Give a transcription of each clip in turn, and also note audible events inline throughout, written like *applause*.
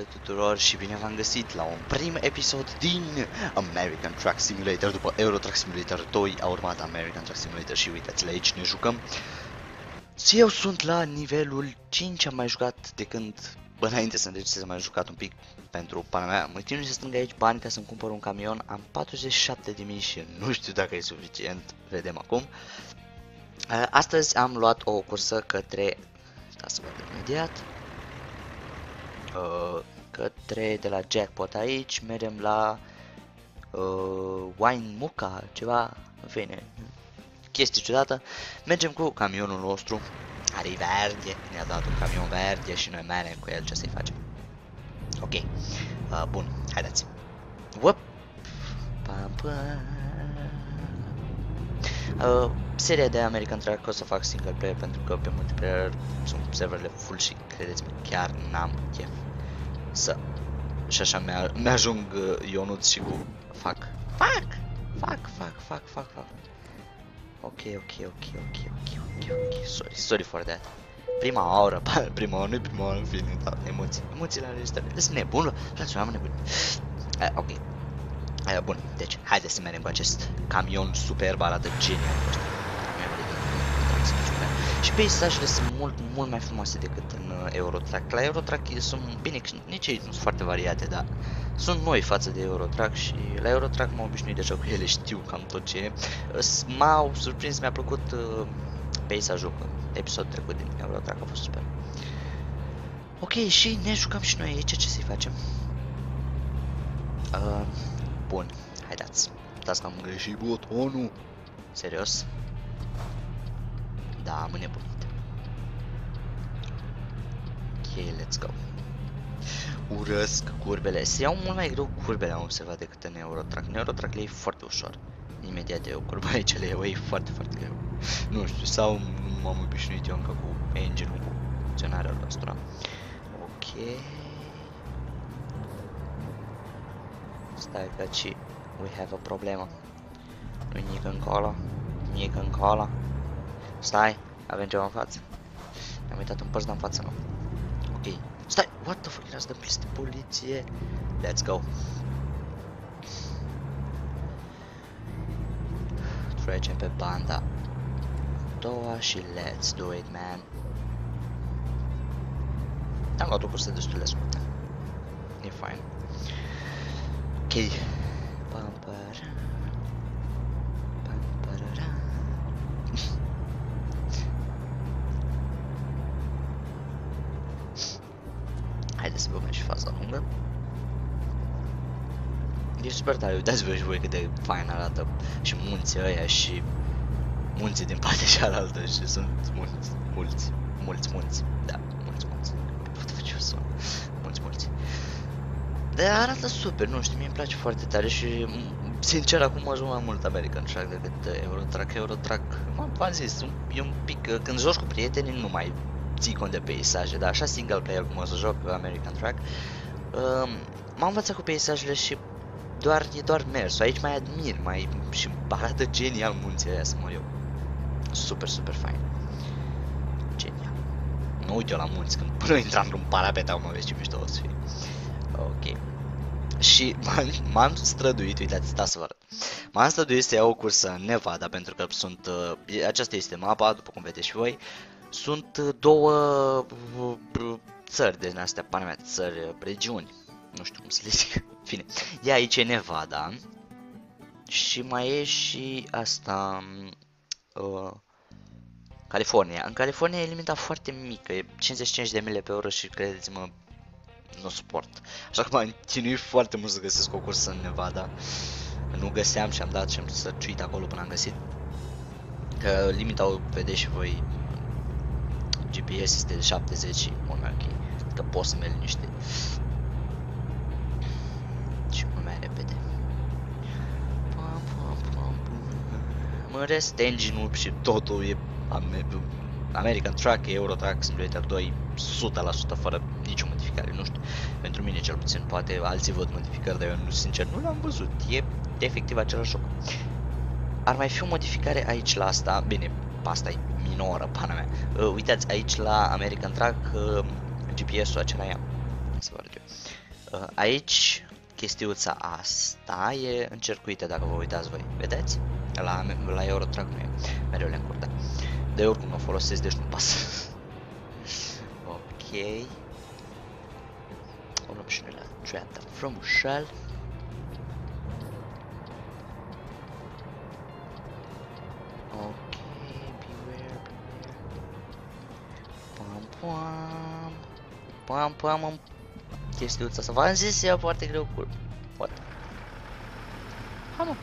salutare tuturor și bine v-am găsit la un prim episod din American Truck Simulator După Euro Truck Simulator 2 a urmat American Truck Simulator și uitați-le aici ne jucăm Eu sunt la nivelul 5, am mai jucat de când Bă, înainte să înregistrez, am mai jucat un pic pentru pana mea. Mă chinui să strâng aici bani ca să-mi cumpăr un camion. Am 47.000 și nu știu dacă e suficient. Vedem acum. Astăzi am luat o cursă către... Stați să văd imediat. Uh, către de la jackpot aici, mergem la uh, Wine Muca, ceva, în fine, chestii ciudată. Mergem cu camionul nostru, are verde, ne-a dat un camion verde și noi mergem cu el, ce să-i facem. Ok, uh, bun, haideți. Whoop. Pam, pam. Uh, seria de American Truck o să fac single player pentru că pe multiplayer sunt serverele full și credeți-mă, chiar n-am chef să... Și așa mi-ajung uh, Ionuț și cu... Fac, fac, fac, fac, fac, fac, fac. Ok, ok, ok, ok, ok, ok, ok, sorry, sorry for that. Prima oră, *laughs* prima oră, nu prima oră, în fine, da, emoții, emoțiile ale astea, sunt nebun, frate, am nebun. Uh, ok, uh, bun, deci, haideți să mergem cu acest camion superb, arată genial ăsta. Și peisajele sunt mult, mult mai frumoase decât în uh, Eurotrack. La Eurotrack sunt, bine, nici ei nu sunt foarte variate, dar sunt noi față de Eurotrack și la Eurotrack m-am obișnuit deja cu ele, *laughs* știu cam tot ce M-au surprins, mi-a plăcut uh, peisajul episod trecut din Eurotrack, a fost super. Ok, și ne jucăm și noi aici, ce să-i facem? Uh, bun, haideți. Uitați că am greșit butonul. Serios? Da, am înnebunit. Ok, let's go. Urăsc curbele. Se iau mult mai greu curbele, am observat, decât în Eurotrack. În Eurotrack le e foarte ușor. Imediat de o curbă aici le iau, e foarte, foarte greu. Nu știu, sau nu m-am obișnuit eu încă cu engine-ul, cu funcționarea noastră. Ok. Stai că ci we have a problemă. Nu-i nici încolo, nici încolo. Stai, avem ceva în față. Am uitat un părți în față, nu? Ok. Stai, what the fuck, era să dăm peste poliție. Let's go. Trecem pe banda doua și let's do it, man. Am luat o cursă destul de scurtă. E fine. Ok. Bumper. Super tare, uitați-vă și voi cât de fain arată. Și munții ăia și munții din partea *laughs* cealaltă și sunt mulți, mulți, mulți munți, da, mulți munți, pot face o son, mulți mulți. Dar arată super, nu știu, mie îmi place foarte tare și sincer acum mă joc mai mult American Truck decât Eurotrack, Eurotrack, v-am zis, e un pic, când joci cu prietenii nu mai ții cont de peisaje, dar așa single player cum o să joc American Track, um, m-am învățat cu peisajele și doar, e doar mers. Aici mai admir, mai și arată genial munții aia să mă eu. Super, super fain. Genial. Nu uit eu la munți, când până *laughs* intram într-un parapet, mă vezi ce mișto o să fie. Ok. Și m-am străduit, uitați, stați să vă arăt. M-am străduit să iau o cursă în Nevada, pentru că sunt, uh, aceasta este mapa, după cum vedeți și voi, sunt uh, două uh, țări din astea, pana mea, țări, uh, regiuni, nu știu cum să le zic, *laughs* fine. E aici e Nevada și mai e și asta, uh, California. În California e limita foarte mică, e 55 de mile pe oră și credeți-mă, nu suport. Așa că m-am chinuit foarte mult să găsesc o cursă în Nevada. Nu găseam și am dat și am sărciuit acolo până am găsit. Că limita o vedeți și voi GPS este de 70 și mult mai ok. Că pot să merg niște În rest, engine-ul și totul e American Truck, Euro Truck Simulator 2 100% fără nicio modificare, nu știu. Pentru mine cel puțin, poate alții văd modificări, dar eu nu, sincer nu l-am văzut. E efectiv același joc. Ar mai fi o modificare aici la asta, bine, asta e minoră, pana mea. Uh, uitați, aici la American Truck, uh, GPS-ul acela ia. Să vă arăt eu. Uh, aici, chestiuța asta e încercuită dacă vă uitați voi. Vedeți? La, la Eurotrack nu e. Mereu le încurcă. De oricum o folosesc, deci nu pasă. *laughs* ok. O luăm și noi la dreapta frumușel. Ok, beware, beware. Pam, pam. Pam, pam, am chestiuța asta. V-am zis, e foarte greu cu... What? Ha, nu.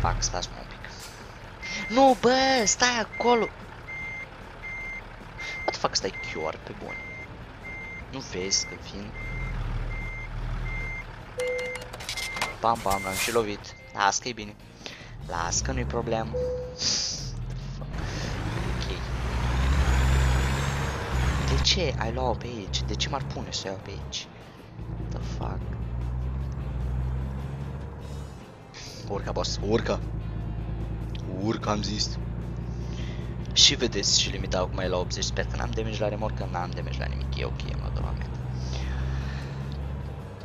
Fac, stați un pic. Nu, bă, stai acolo. What the fuck, stai chior pe bun. Nu vezi că vin? Pam, pam, l-am și lovit. Las că e bine. Las că nu-i problemă. Ok. De ce ai luat-o pe aici? De ce m-ar pune să o iau pe aici? The fuck? Urca, boss, urca! Urca, am zis. Și vedeți și limita acum e la 80, sper că n-am damage la remorcă, n-am damage la nimic, e ok, mă doar oameni.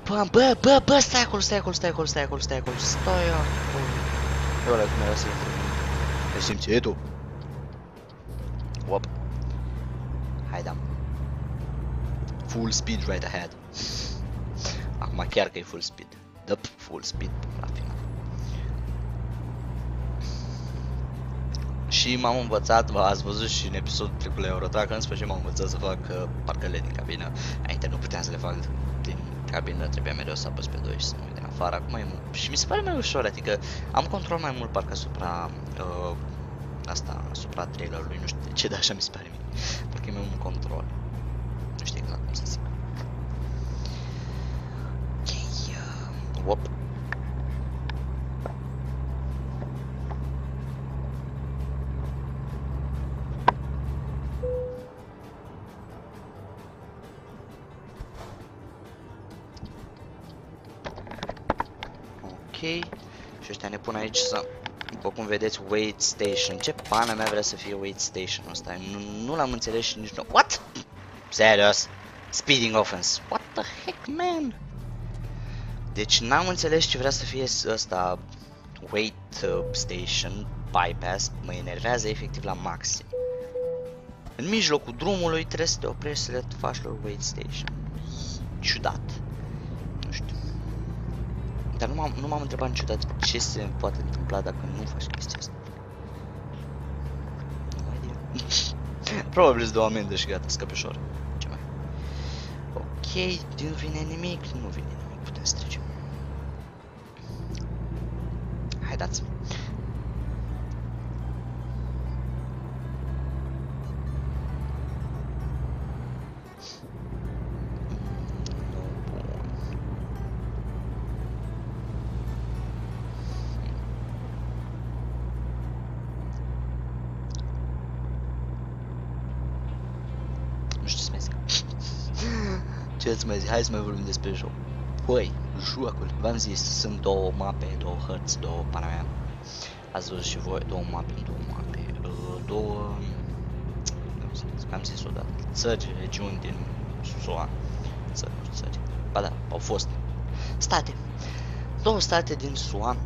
Bă, bă, bă, bă, stai acolo, stai acolo, stai acolo, stai acolo, stai acolo, stai acolo. Ăla cum era să intru. Te simți, e tu? Wop. Hai, da. Full speed right ahead. Acum chiar că e full speed. Dă full speed la final. Și m-am învățat, vă ați văzut și în episodul trecut la Eurotrack, în sfârșit m-am învățat să fac uh, parcările din cabină. Înainte nu puteam să le fac din cabină, trebuia mereu să apăs pe 2 și să mă uit din afară. Acum e și mi se pare mai ușor, adică am control mai mult parcă asupra uh, asta, asupra trailerului, nu știu de ce, dar așa mi se pare mie. Parcă e mai un control. Nu știu exact cum să zic. Ok, uh, wop. Aici să... După cum vedeți, wait station. Ce pana mea vrea să fie wait station ăsta? Nu, nu l-am înțeles și nici nu... What? Serios? Speeding offense. What the heck, man? Deci n-am înțeles ce vrea să fie ăsta wait uh, station, bypass, mă enervează efectiv la maxim. În mijlocul drumului trebuie să te oprești să le faci lor wait station. Ciudat. Nu știu. Dar nu m-am, nu m-am întrebat niciodată ce se poate întâmpla dacă nu faci chestia asta. Nu mai idee. *laughs* Probabil îți dă o amendă și gata, scăpeșor. Ce mai? Ok, nu vine nimic, nu vine nimic, putem să trecem. Haideți. Nu ce să mai zic? Hai să mai vorbim despre joc. Păi, jocul, v-am zis, sunt două mape, două hărți, două pana mea. Ați văzut și voi, două mape, două mape, uh, două, cum să zic, am zis odată, țări, regiuni din SUA, țări, nu știu, țări, ba da, au fost. State, două state din SUA,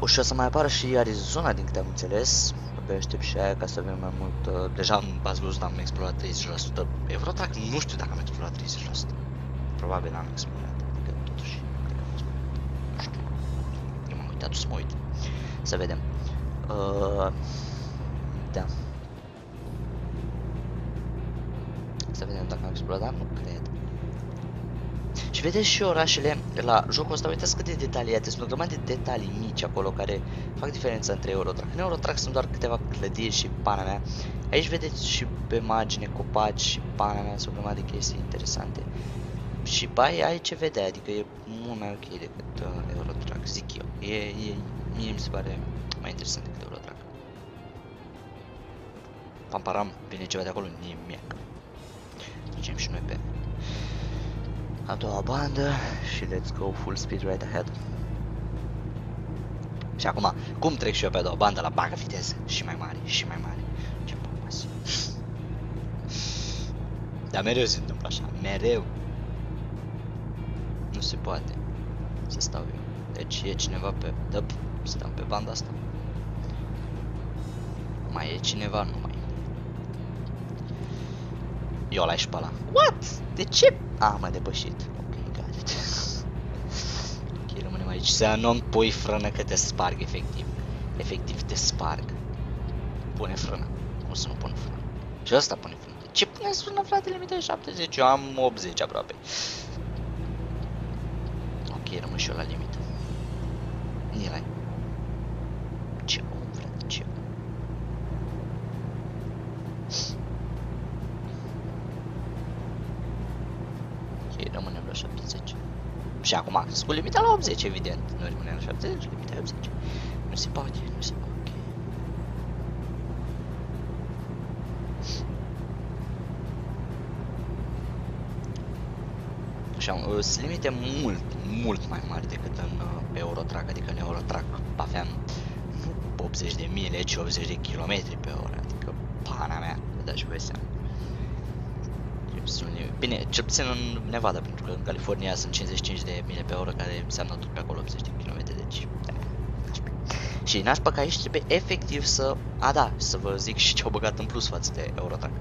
uh, și o să mai apară și Arizona, din câte am înțeles, abia aștept și aia ca să avem mai mult, uh, deja am, ați văzut, am explorat 30%, Eurotrack, nu știu dacă am explorat 30%, probabil am explorat, adică totuși, cred că am explorat, nu știu, eu m-am uitat să mă uit, să vedem, uh, da, să vedem dacă am explorat, nu cred, și vedeți și orașele la jocul ăsta, uitați cât de detaliate, sunt o grămadă de detalii mici acolo care fac diferența între Eurotrack. În Eurotrack sunt doar câteva clădiri și pana mea. Aici vedeți și pe margine copaci și pana mea, sunt o grămadă de chestii interesante. Și bai ai ce vedea, adică e mult mai ok decât uh, Eurotrack, zic eu. E, e, mie mi se pare mai interesant decât Eurotrack. Pamparam, vine ceva de acolo, nimic. Trecem și noi pe a doua bandă și let's go full speed right ahead. Și acum, cum trec și eu pe a doua bandă la bagă viteză și mai mare, și mai mare. Ce pomas. Dar mereu se întâmplă așa, mereu. se poate să stau eu. Deci e cineva pe... Dă, stăm pe banda asta. Mai e cineva? Nu mai e. Eu la pe ăla. What? De ce? Ah, m-a depășit. Ok, got it. ok, rămânem aici. Să nu pui frână că te sparg, efectiv. Efectiv te sparg. Pune frână. Cum să nu pun frână? Și ăsta pune frână. Ce pune frână, frate? Limita 70. Eu am 80 aproape. Ok, rămân și eu la limită. Nilai. 80 acum. Cu limita la 80, evident. Nu rămâne la 70, limita 80. Nu se poate, nu se poate. Așa, uh, sunt limite mult, mult mai mari decât în uh, pe Eurotrack, adică în Eurotrack aveam nu 80 de mile, ci 80 de kilometri pe oră, adică pana mea, dați voi seama. Bine, cel puțin în Nevada, pentru că în California sunt 55 de mile pe oră, care înseamnă tot pe acolo 80 de km, deci... Da, și nașpa că aici trebuie efectiv să... A, da, să vă zic și ce au băgat în plus față de Eurotrack.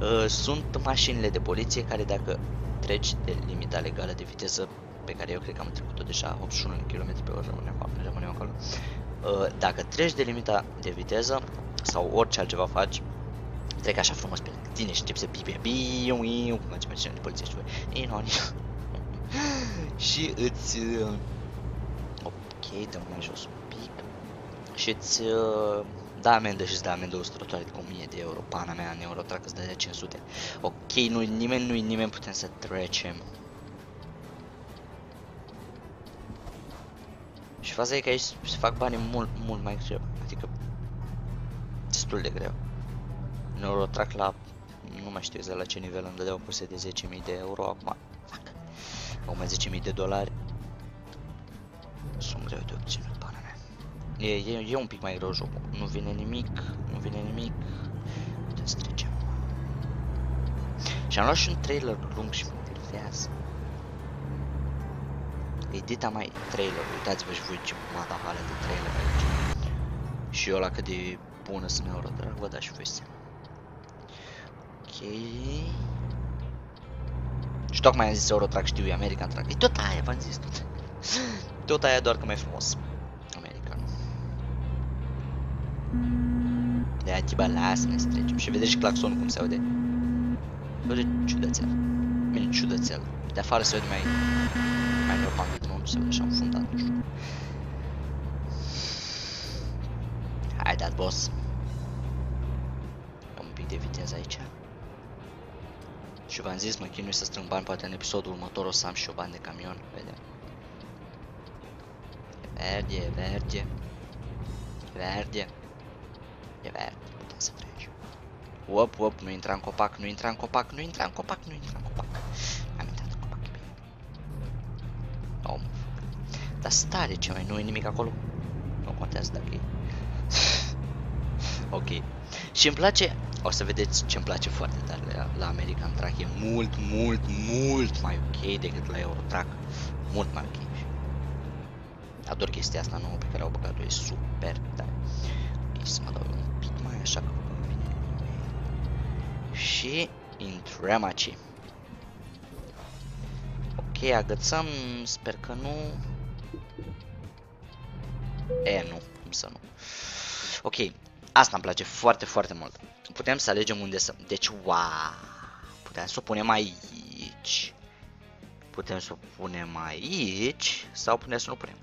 Uh, sunt mașinile de poliție care dacă treci de limita legală de viteză pe care eu cred că am trecut-o deja 81 km pe oră, rămânem acolo, rămânem acolo. Uh, dacă treci de limita de viteză sau orice altceva faci, trec așa frumos pe tine și începi să pipe, biu, biu, cum face mașina de poliție și voi, ino, *laughs* și îți... Uh, ok, dăm mai jos un pic. Și îți uh, da amendă și îți da amendă 100 trotuare de 1000 de euro, pana mea, în euro, îți dă de 500. Ok, nu nimeni, nu nimeni putem să trecem. Și faza e că aici se fac banii mult, mult mai greu. Adică destul de greu. În Eurotrack la nu mai știu exact la ce nivel îmi dădeau curse de 10.000 de euro acum. Fuck. Acum 10.000 de dolari. Sunt greu de obținut, pana mea. E, e, e un pic mai greu jocul. Nu vine nimic, nu vine nimic. Putem să trecem. Și am luat și un trailer lung și mă enervează. Edita mai trailer, uitați-vă și voi ce matahală de trailer aici. Și eu la cât de bună sunt Eurotrack, vă dați și voi seama. Ok. Și tocmai am zis Eurotrack, știu, e American Track. E tot aia, v-am zis tot. *gasps* tot aia, doar că mai frumos. American. De aia, tiba, lasă-ne să trecem. Și vedeți și claxonul cum se aude. Bă, ciudățel. Bine, ciudățel. De afară se aude mai... Mai normal de nu se vede așa înfundat, nu știu. Hai dat, boss. Un pic de viteză aici. Și v-am zis, mă chinui să strâng bani, poate în episodul următor o să am și eu bani de camion, vedem. E verde, e verde. E verde. E verde, putem să treci. Op, op, nu intra în copac, nu intra în copac, nu intra în copac, nu intra în copac. Dar stare ce mai nu e nimic acolo. Nu contează dacă e. *laughs* ok. Și îmi place, o să vedeți ce îmi place foarte tare la, la American Track. E mult, mult, mult mai ok decât la Eurotrack. Mult mai ok. Ador chestia asta nouă pe care au băgat-o, e super tare. Ok, să mă dau un pic mai așa că vine. Și intrăm aici. Ok, agățăm, sper că nu E, nu, cum să nu. Ok, asta îmi place foarte, foarte mult. Putem să alegem unde să... Deci, wow! Putem să o punem aici. Putem să o punem aici. Sau putem să nu punem.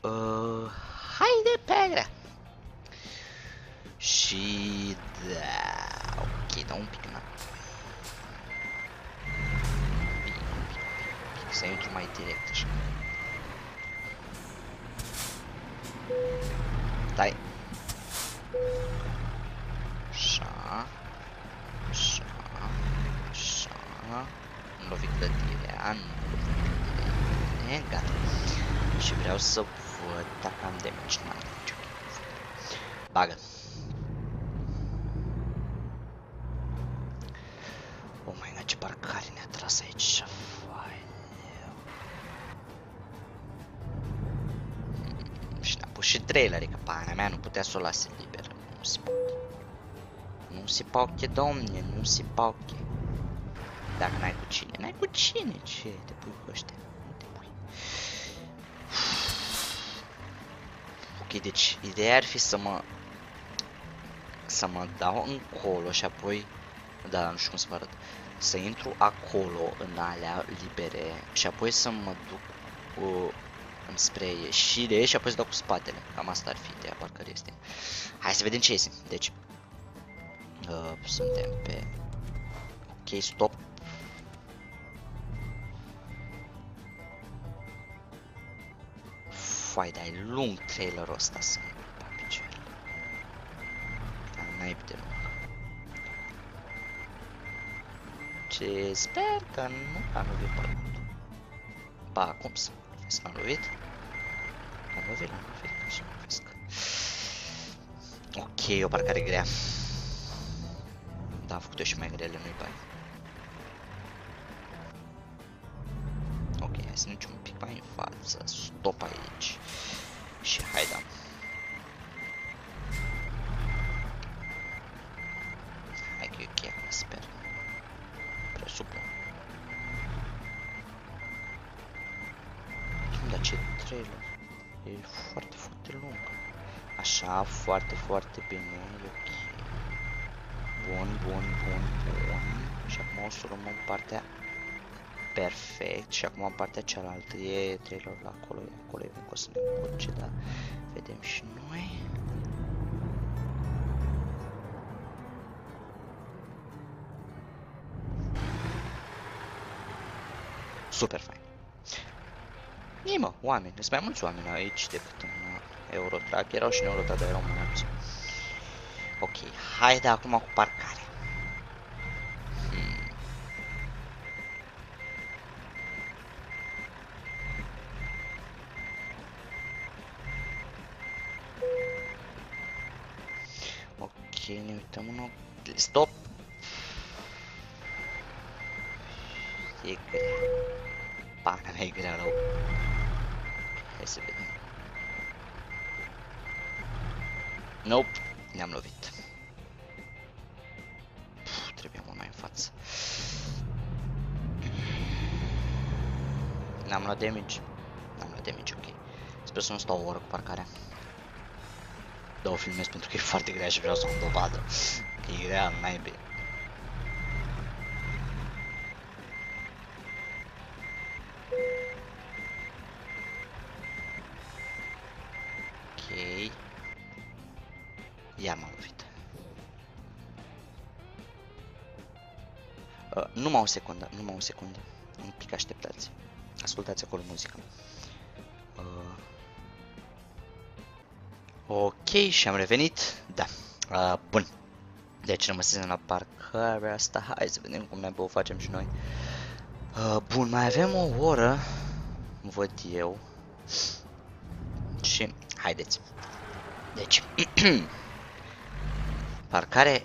Uh, haide pe grea. Și... Da... Ok, da un pic înapoi. Bine, un pic, un pic, să intru mai direct așa. Dai. aşağı, aşağı. Nu vedere, nu vedere. Gata. Și vreau să văd dacă am damage. N-am damage. Bagă. O, oh, mai na, ce parcare ne-a tras aici. Ce fain. Și ne-a pus și trailer, adică pana mea nu putea să o lase liberă. Nu se poate. Nu se poate, domne, nu se poate. Dacă n-ai cu cine, n-ai cu cine, ce te pui cu ăștia? Nu te pui. Ok, deci ideea ar fi să mă să mă dau încolo și apoi da, nu știu cum să vă arăt să intru acolo în alea libere și apoi să mă duc uh, înspre ieșire și apoi să dau cu spatele. Cam asta ar fi ideea, parcă este. Hai să vedem ce iese. Deci, uh, suntem pe... Ok, stop. Foai, dar lung trailerul ăsta să mă pe picioare. Dar n-ai de lung. Ce sper că nu am lovit pământul. Ba, cum să? Vezi că am lovit? Am lovit, am lovit, și vezi că... Ok, o parcare grea. Grele, nu-i bai. Ok, să ne un pic mai în față. Stop aici. Și hai, da. Hai că e ok, sper. Presupun. Dar ce trailer. E foarte, foarte lung. Așa, foarte, foarte bine. E ok. Bun, bun, bun, bun. Și acum o să luăm în partea perfect. Și acum în partea cealaltă e trailerul acolo, e acolo, e o să ne curge, dar vedem și noi. Super fain. Ei mă, oameni, sunt mai mulți oameni aici decât în uh, Eurotrack. Erau și în Eurotrack, dar erau mai mulți. Ok, haide acum cu parcare. Hmm. Ok, ne uităm în Stop! E grea. Pana mea e grea rău. Hai să vedem. Nope, ne-am lovit. Puh, trebuie mult mai în față. Ne-am luat damage. Ne-am luat damage, ok. Sper să nu stau o oră cu parcarea. Da, o filmez pentru că e foarte grea și vreau să o dovadă. Că e grea, naibii. Secundă, numai o secundă. Un pic așteptați. Ascultați acolo muzica. Uh. Ok, și am revenit. Da. Uh, bun. Deci rămăsesem la parcarea asta. Hai să vedem cum ne o facem și noi. Uh, bun, mai avem o oră. Văd eu. Și haideți. Deci, *clears throat* parcare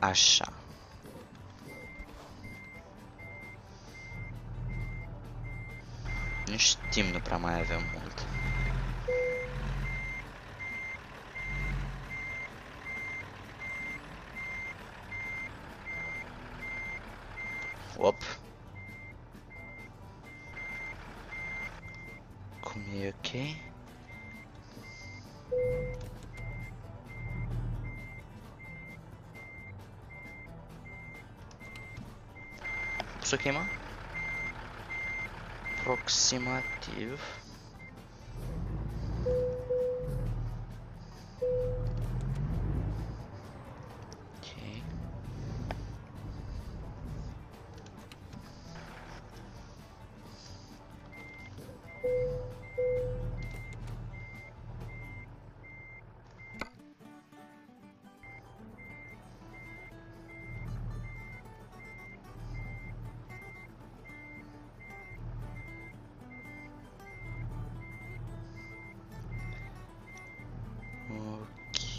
așa. Nu știm, nu prea mai avem mult. Op. Cum e ok? Cum se aproximativo.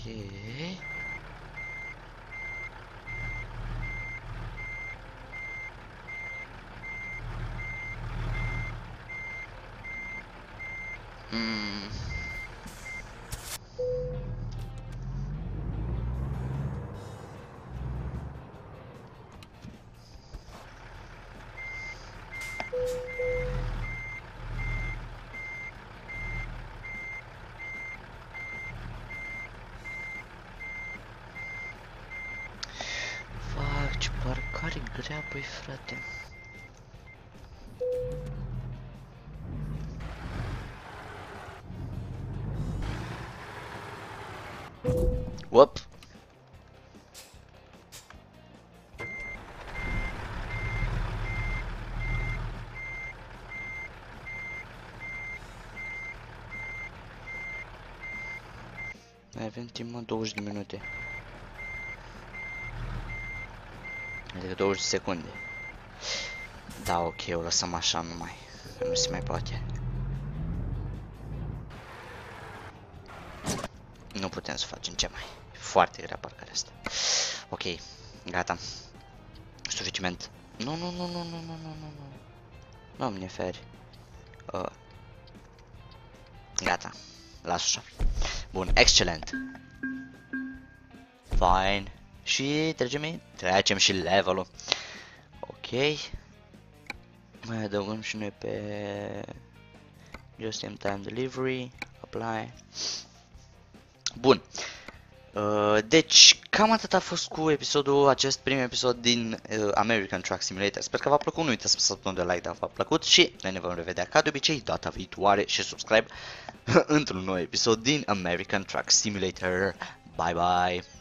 Ok. Grea, băi, frate. Whoop. Mai avem timp, mă, 20 de minute. Adică 20 de secunde. Da, ok, o lăsăm așa numai. Că nu se mai poate. Nu putem să facem ce mai. E foarte grea parcarea asta. Ok, gata. Suficient. Nu, nu, nu, nu, nu, nu, nu, nu, nu. Doamne feri. Uh. Gata. Las așa. Bun, excelent. Fine. Și trecem, trecem și levelul. Ok. Mai adăugăm și noi pe Just in time delivery. Apply. Bun. Uh, deci, cam atât a fost cu episodul, acest prim episod din uh, American Truck Simulator. Sper că v-a plăcut, nu uitați să apăsați de like dacă v-a plăcut și noi ne vom revedea ca de obicei data viitoare și subscribe *laughs* într-un nou episod din American Truck Simulator. Bye bye!